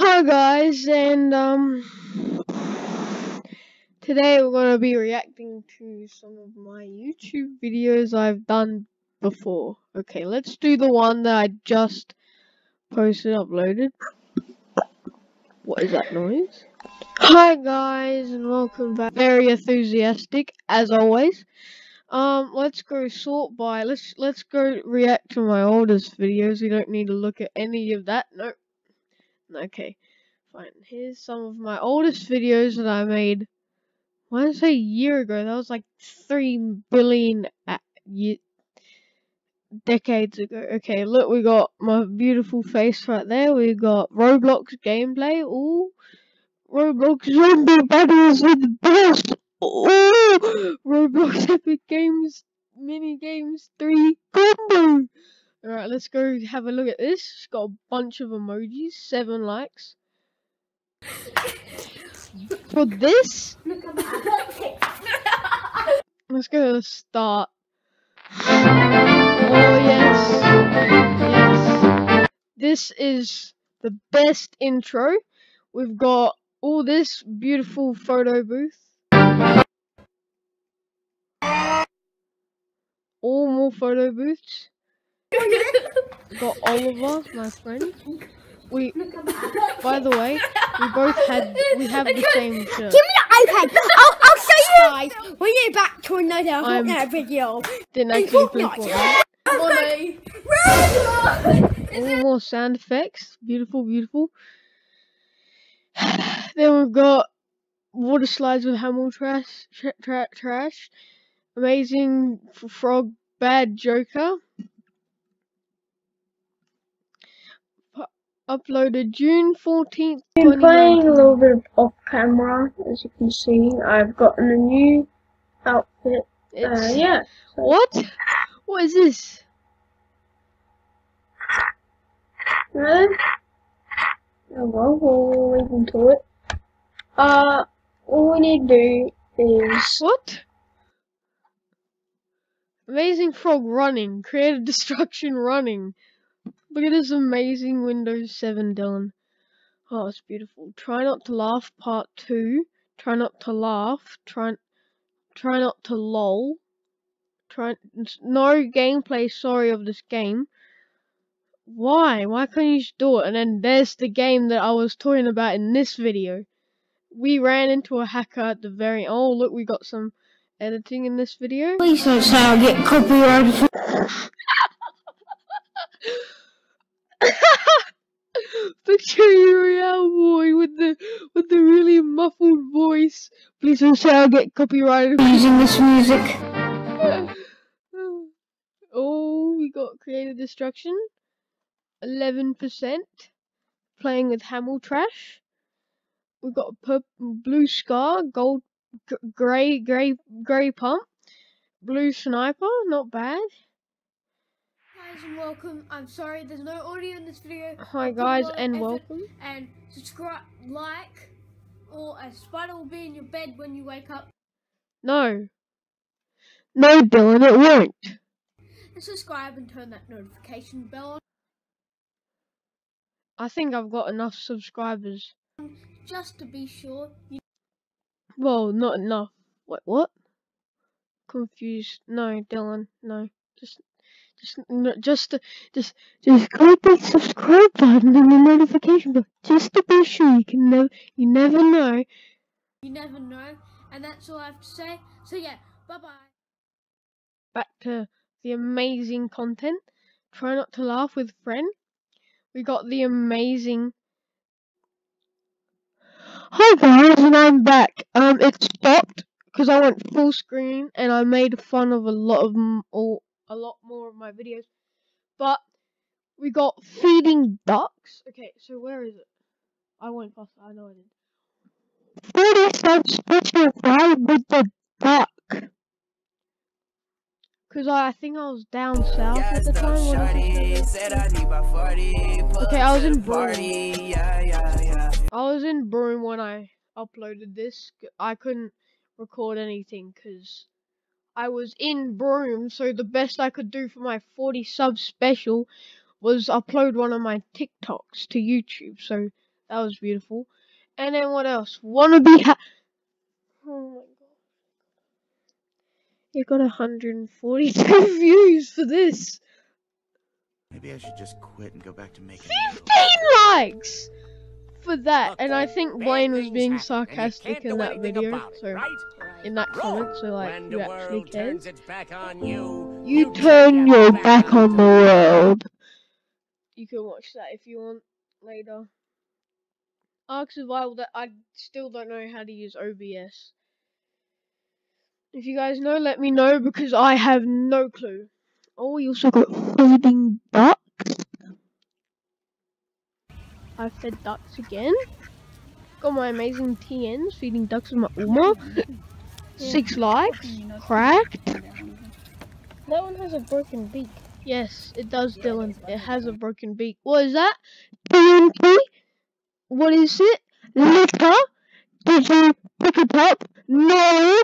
Hi guys, and um, today we're gonna be reacting to some of my YouTube videos I've done before. Okay, let's do the one that I just posted, uploaded. What is that noise? Hi guys, and welcome back. Very enthusiastic as always. Um, let's go sort by. Let's let's go react to my oldest videos. We don't need to look at any of that. Nope. Okay, fine. Here's some of my oldest videos that I made. Why did I say a year ago? That was like three billion uh, decades ago. Okay, look, we got my beautiful face right there. We got Roblox gameplay. Ooh, Roblox zombie battles with the best. Ooh, Roblox Epic Games mini games three combo. Alright, let's go have a look at this. It's got a bunch of emojis, seven likes. For this, let's go to start. Oh, yes. Yes. This is the best intro. We've got all this beautiful photo booth. All more photo booths got Oliver, my friend. We, by the way, we both had, we have the same shirt. Give me the iPad. I'll, I'll show you guys when you're back to another I'm- Fortnite video. Didn't Hey, actually think that. Money. More sound effects. Beautiful, beautiful. then we've got water slides with Hamel trash, tra- tra- trash. Amazing frog, bad Joker. Uploaded June 14th, been playing a little bit off camera, as you can see. I've gotten a new outfit. Uh, yeah. What? What is this? No? Oh well, we'll leave into it. Uh, all we need to do is What? Amazing frog running. Creative destruction running. Look at this amazing Windows 7 Dylan. Oh, it's beautiful. Try not to laugh part 2. Try not to laugh. Try try not to lol. Try no gameplay sorry of this game. Why? Why can't you just do it? And then there's the game that I was talking about in this video. We ran into a hacker at the very oh look we got some editing in this video. Please don't say I'll get copyrighted. Picture your real boy with the with the really muffled voice. Please don't say I'll get copyrighted. Using this music. oh, we got creative destruction. Eleven percent. Playing with Hamel trash. We got purple, blue scar, gold, g- grey, grey, grey pump, blue sniper. Not bad. Guys and welcome. I'm sorry there's no audio in this video. Hi I put a guys and welcome. And subscribe, like, or a spider will be in your bed when you wake up. No. No, Dylan, it won't. And subscribe and turn that notification bell on I think I've got enough subscribers. just to be sure you Well, not enough. Wait, what? Confused. No, Dylan. No. Just, just, no, just, just, just click the subscribe button and the notification bell, just to be sure. You can never, you never know. you never know. And that's all I have to say. So yeah, bye bye. Back to the amazing content. Try not to laugh with friend. We got the amazing. Hi guys, and I'm back. Um, it stopped because I went full screen and I made fun of a lot of m- all a lot more of my videos. But we got feeding ducks. Okay, so where is it? I went past. I know I did. Forty subs special fry with the duck. Cause I, I think I was down south at the time. What is it? Okay, I was in Broome. I was in Broome when I uploaded this. I couldn't record anything because I was in Broome, so the best I could do for my 40 sub special was upload one of my TikToks to YouTube. So That was beautiful. And then what else? Wanna be ha- Oh my god. You got 142 views for this. Maybe I should just quit and go back to making 15 likes for that. And I think Blaine was being sarcastic in that video. So in that comment, so like when who the actually world its back on you, You just turn your back back on the world. You can watch that if you want later. Ark Survival that I still don't know how to use OBS. If you guys know, let me know because I have no clue. Oh, we also got feeding ducks. I fed ducks again. Got my amazing TNs feeding ducks with my Uma. Six likes. Cracked. That one has a broken beak. Yes, it does, Dylan. It has a broken beak. What is that? TNT? What is it? Litter? Did you pick it up? No!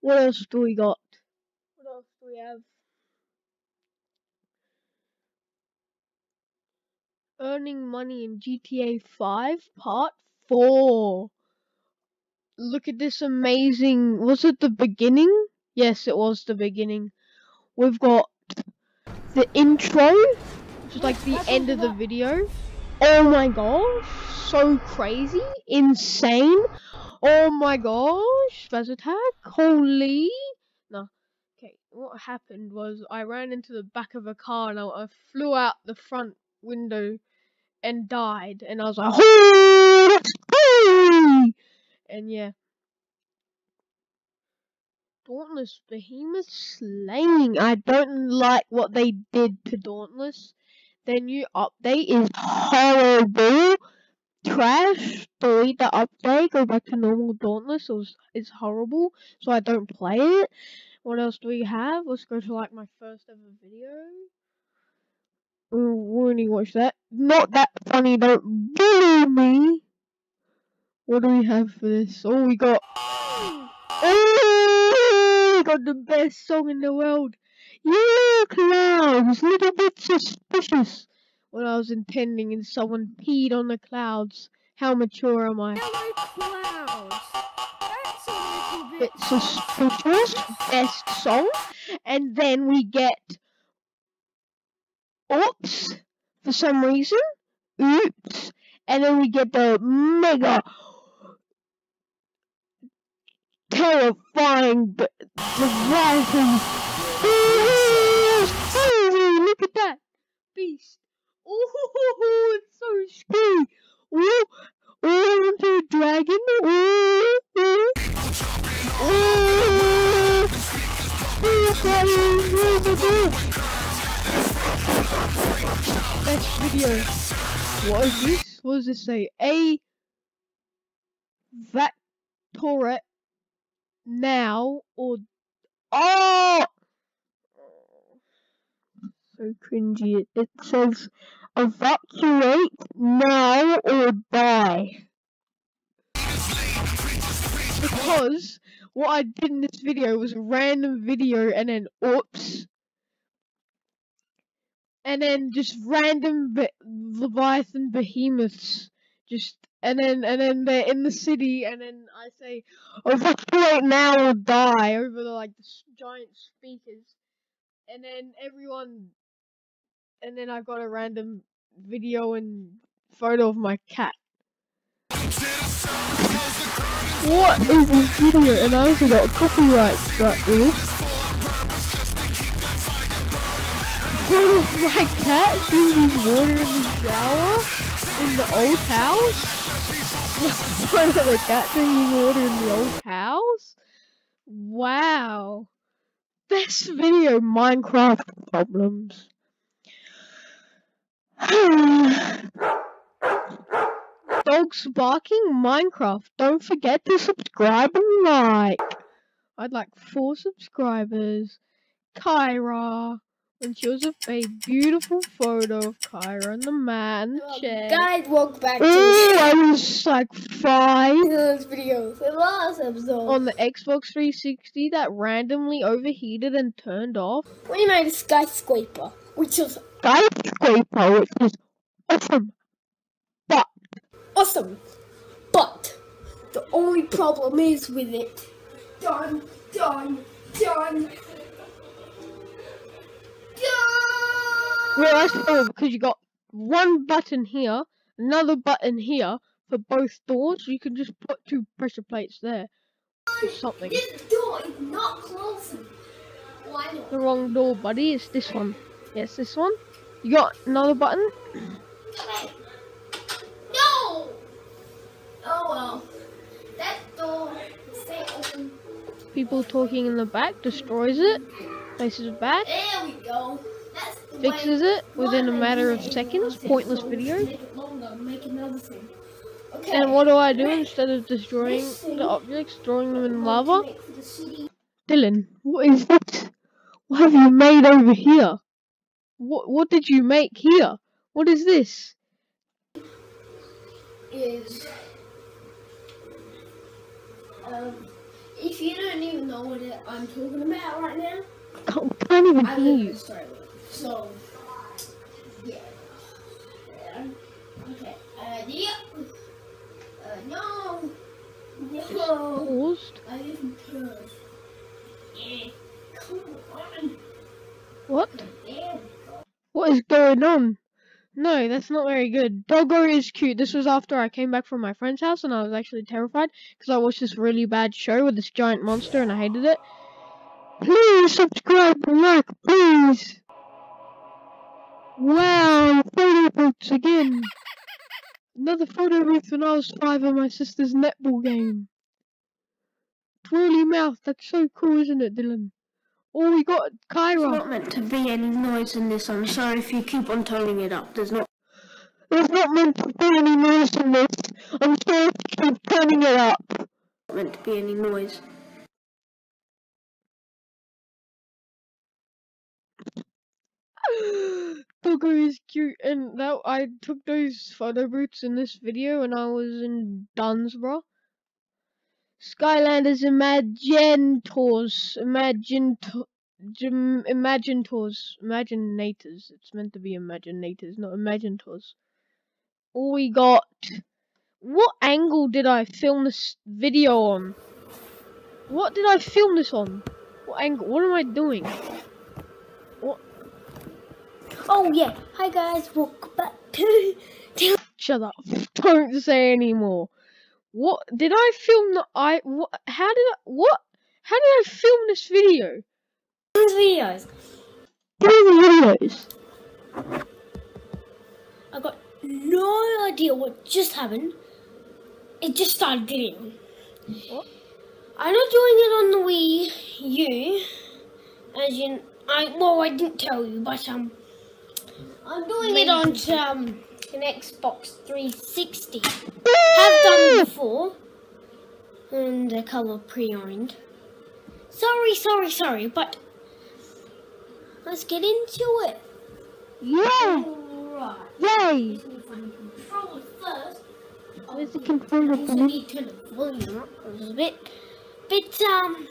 What else do we got? What else do we have? Earning money in GTA 5 Part 4. Look at this amazing. Was it the beginning? Yes, it was the beginning. We've got the intro, which is like the end of the video. Oh my gosh, so crazy, insane. Oh my gosh, spaz attack, holy. No, okay, what happened was I ran into the back of a car and I, I flew out the front window and died. And I was like, "Oh, that's crazy!" And yeah. Dauntless Behemoth Slaying. I don't like what they did to Dauntless. Their new update is horrible. Trash. Delete the update. Go back to normal Dauntless. It was, it's horrible. So I don't play it. What else do we have? Let's go to like my first ever video. Mm, We watched that. Not that funny. Don't bully me. What do we have for this? Oh, we got. Oh, we got the best song in the world. Yellow clouds, little bit suspicious. What I was intending, and someone peed on the clouds. How mature am I? Yellow clouds. That's a little bit. Bit suspicious. Best song, and then we get. Oops, for some reason. Oops, and then we get the mega terrifying b- Leviathan. Oh, look at that beast. Oh, it's so scary. Oh, oh, into a dragon. Oh, oh, oh. Best video. What is this? What does this say? A Vactorette now or oh! So cringy. It, says evacuate now or die. Because what I did in this video was a random video and then oops. And then just random be- leviathan behemoths just and then and then they're in the city and then I say oh, evacuate now or die over the like the giant speakers. And then everyone and then I've got a random video and photo of my cat. What is this video? And I also got a copyright strike photo of my cat drinking water in the shower in the old house of the cat drinking water in the old house wow best video Minecraft problems Dogs barking Minecraft. Don't forget to subscribe and like. I'd like four subscribers. Kyra. When shows was a, a beautiful photo of Kyra and the man um, chair. Guys, welcome back to Ooh, I was like five those videos. The last episode, on the Xbox 360 that randomly overheated and turned off. we made a skyscraper, which was skyscraper, which is awesome. But Awesome. But the only problem is with it. Done, done, done. Well, that's cool because you got one button here, another button here for both doors. You can just put two pressure plates there. Or something. This door is not closing. Why not? The wrong door, buddy. It's this one. Yes, this one. You got another button. Hey. No! Oh well. That door stay open. People talking in the back destroys it, places it back, There we fixes it within a matter of seconds. Pointless So video. Make longer, make another thing. Okay. And what do I do instead of destroying the objects, throwing them in lava? Dylan, what is this? What have you made over here? What what did you make here? What is this? is um, if you don't even know what I'm talking about right now, I can't, even I hear you. So yeah. yeah. Okay. Uh, yeah. Uh, no. No. Paused. I Perth. Yeah. Come on. What? What is going on? No, that's not very good. Doggo is cute. This was after I came back from my friend's house and I was actually terrified because I watched this really bad show with this giant monster and I hated it. Please subscribe and like, please. Wow, photo booths again. Another photo booth when I was five at my sister's netball game. Twirly mouth, that's so cool, isn't it, Dylan? Oh, we got It's Kyra. not meant to be any noise in this. I'm sorry if you keep on turning it up. There's not. There's not meant to be any noise in this. I'm sorry if you keep turning it up. Not meant to be any noise. Doggo is cute, and that I took those photo booths in this video when I was in Dunsborough. Skylanders Imaginators, Imaginator, Gem- Imaginators, Imaginators. It's meant to be Imaginators, not Imaginators. All we got. What angle did I film this video on? What did I film this on? What angle? What am I doing? Oh yeah. Hi guys. Welcome back to. Shut up. Don't say anymore. What did I film the I what how did I what how did I film this video? videos. Three videos. I got no idea what just happened. It just started glitching. What? I'm not doing it on the Wii U, as in I well I didn't tell you, but um I'm doing it on um an Xbox 360. Have done before, and the color pre-owned. Sorry, sorry, sorry, but let's get into it. Yeah! Alright. Yay! Controller first. Where's the controller I need to turn the volume up a little bit. Bit um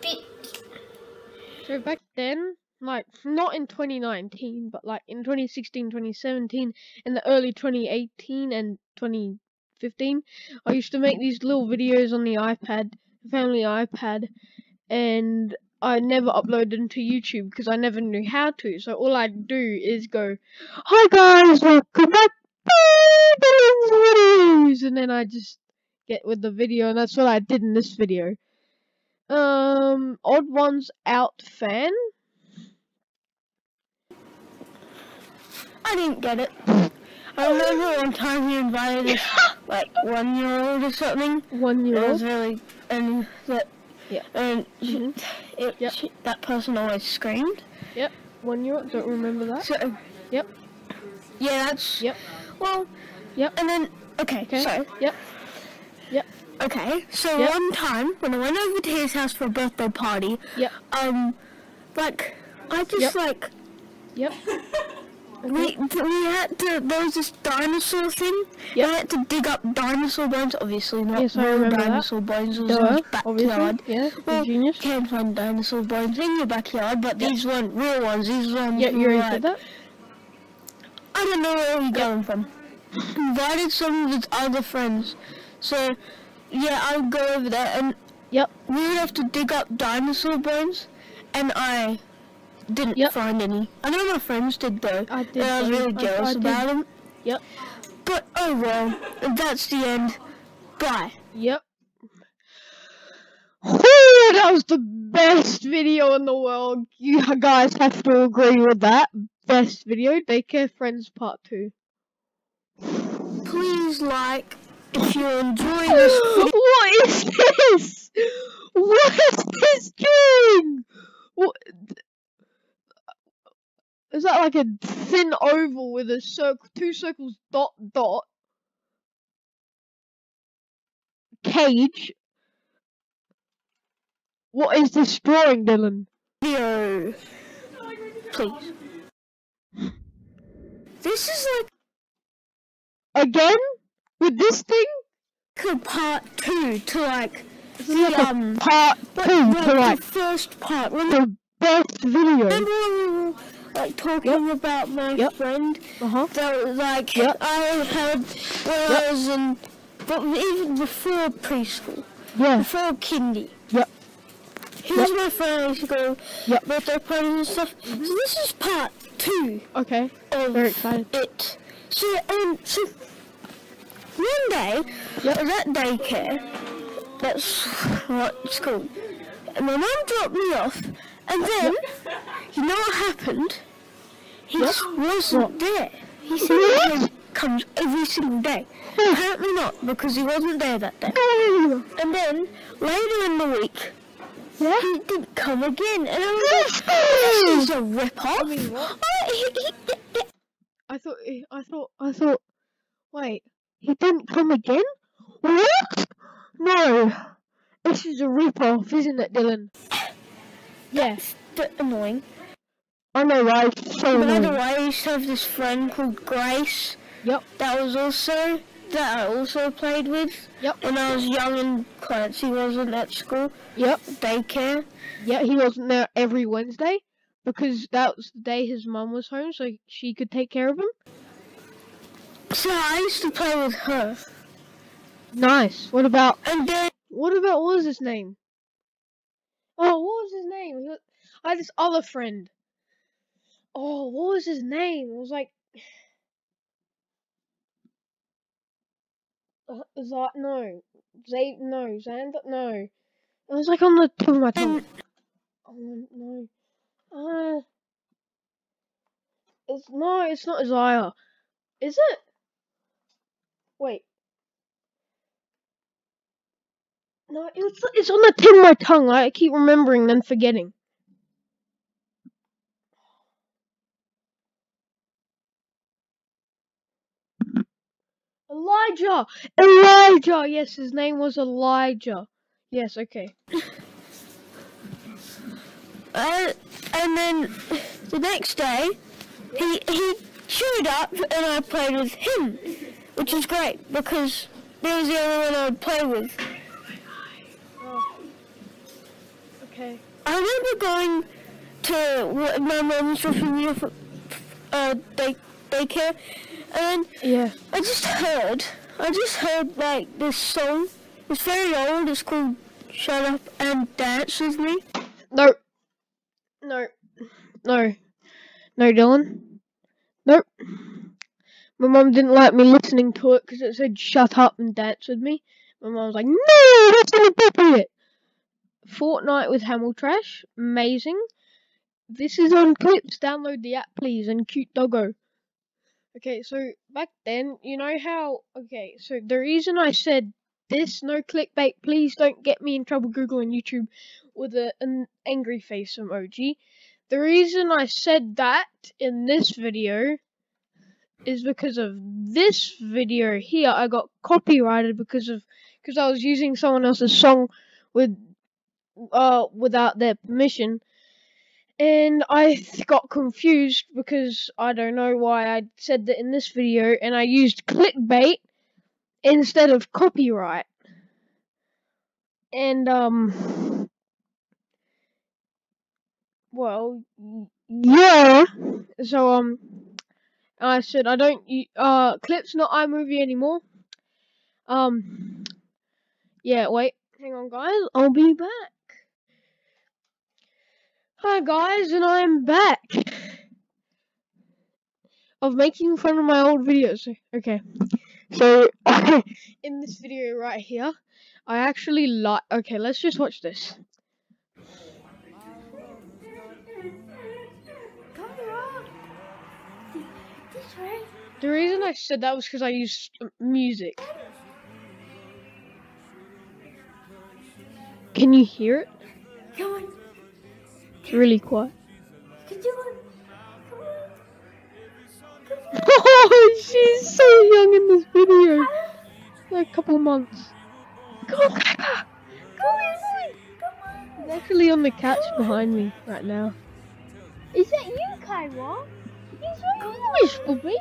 bit So back then, like not in 2019, but like in 2016, 2017, and the early 2018 and 2015, I used to make these little videos on the iPad, family iPad, and I never uploaded them to YouTube because I never knew how to. So all I'd do is go, "Hi guys, welcome back to videos," and then I just get with the video, and that's what I did in this video. Um, Odd Ones Out fan. I didn't get it. I remember one time you invited this like one year old or something. One year old. It was old. really and that Yeah. and she- Mhm. it, Yep. she- that person always screamed. Yep. One year old. Don't remember that. So Yep. yeah, that's Yep. well. Yep. And then okay, Okay. so Yep. okay, so Yep. one time when I went over to his house for a birthday party, Yep. um, like I just Yep. like Yep. we we had to. There was this dinosaur thing. Yeah. We had to dig up dinosaur bones. Obviously not Yes, real remember that. dinosaur bones. It was There in were, his obviously. backyard. Yeah, Well, genius. you can't find dinosaur bones in your backyard, but these weren't real ones. These ones Yeah, you were already like, said that. I don't know where we going from. Invited some of his other friends. So, yeah, I'll go over there and Yep. we would have to dig up dinosaur bones and I didn't Yep. find any. I know my friends did though. I did and I was really jealous I did. about them. Yep. But oh well, that's the end. Bye. Yep. Whew, that was the best video in the world. You guys have to agree with that. Best video, Daycare Friends Part 2. Please like if you enjoy this what is this? What is this doing? What? Is that like a thin oval with a circle, two circles, dot dot? Cage. What is this drawing, Dylan? video. Please. This is like Again? With this thing? part two to like This is like the um part two like to like the first part. The best video. Remember when we were like talking about my Yep. friend Uh huh. that was like Yep. I had when I was in but even before preschool, Yeah. before kindy. Yep. He was my friend. I used to go Yep. birthday parties and stuff. So this is part two Okay. of Very excited. it. So um so one day Yep. I was at daycare. That's what it's called. And my mum dropped me off, and then you know what happened? He Yep. just wasn't What? there. He said he comes every single day. Apparently not, because he wasn't there that day. And then later in the week, Yeah. he didn't come again, and I was like, "This is a rip-off." mean, what? Oh, I thought. Eh, I thought. I thought. Wait. He didn't come again? What? No. This is a rip-off, isn't it, Dylan? Yeah. bit annoying. I know, right? It's so By the annoying. way, I used to have this friend called Grace. Yep. That was also that I also played with. Yep. When I was young and Clancy wasn't at school, Yep. daycare. Yeah, he wasn't there every Wednesday because that was the day his mum was home, so she could take care of him. So I used to play with her. Nice. What about And then what about what was his name? Oh, what was his name? I had this other friend. Oh, what was his name? It was like uh, Z- no, Zay, no, Xander, no. It was like on the tip of my tongue. Oh no. Uh, it's no, it's not Isaiah. Is it? Wait. No, it's it's on the tip of my tongue. I keep remembering then forgetting. Elijah! Elijah! Yes, his name was Elijah. Yes, okay. uh, and then the next day, he he showed up and I played with him, which was great because he was the only one I would play with. I remember going to my mom's dropping me off at uh, day, daycare, and Yeah. I just heard, I just heard like this song. It's very old. It's called "Shut Up and Dance with Me." No. No. No. No, Dylan. Nope. My mum didn't like me listening to it because it said shut up and dance with me. My mum was like, no, that's inappropriate. Fortnite with Hamel Trash. Amazing. This is on clips. Download the app, please, and cute doggo. Okay, so back then, you know how. Okay, so the reason I said this, no clickbait, please don't get me in trouble, Google and YouTube, with a, an angry face emoji. The reason I said that in this video is because of this video here. I got copyrighted because of because I was using someone else's song with uh without their permission, and I got confused because I don't know why I said that in this video, and I used clickbait instead of copyright. And um, well, yeah. So um, I said I don't uh clips not iMovie anymore. Um, yeah. Wait, hang on, guys. I'll be back. Hi guys, and I'm back of making fun of my old videos. Okay, so in this video right here, I actually like. Okay, let's just watch this. The reason I said that was because I used uh, music. Can you hear it? It's really quiet. You can do it. Come on. Oh, she's so young in this video. Like a couple months. Come on, Kaiba. Come. Come on. It's actually on the couch behind me right now. Is that you, Kaiwa? He's right Wish, Bobby.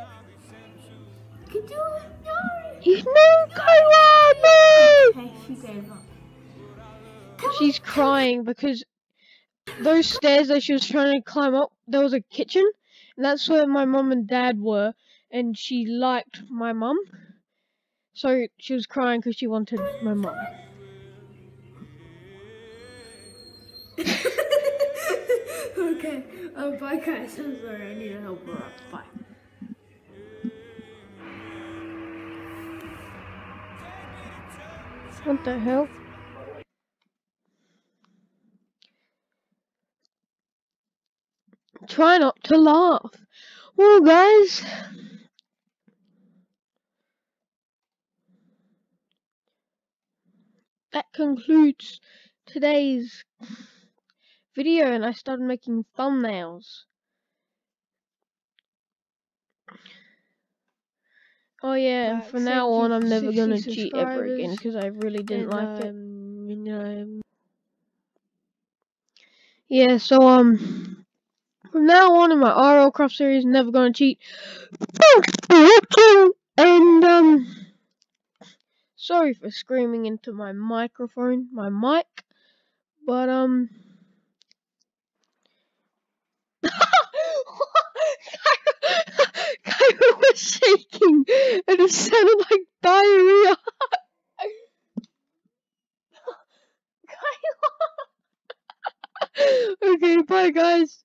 You do it. No. Kaiwa, no! Okay, she gave up. She's crying because those stairs that she was trying to climb up, there was a kitchen, and that's where my mum and dad were, and she liked my mum. So she was crying because she wanted my mum. okay. Oh, bye, guys. I'm sorry. I need to help her up. Bye. What the hell? Try not to laugh. Well, guys. That concludes today's video, and I started making thumbnails. Oh yeah, and from now on, I'm never gonna cheat ever again because I really didn't and, like it. um, you know, Yeah, so um, from now on in my RO Crop series, never gonna cheat. And, um, sorry for screaming into my microphone, my mic, but, um, Kyra was shaking, and it sounded like diarrhea. okay, bye guys.